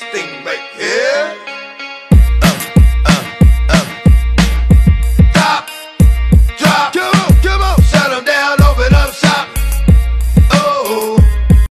thing right here.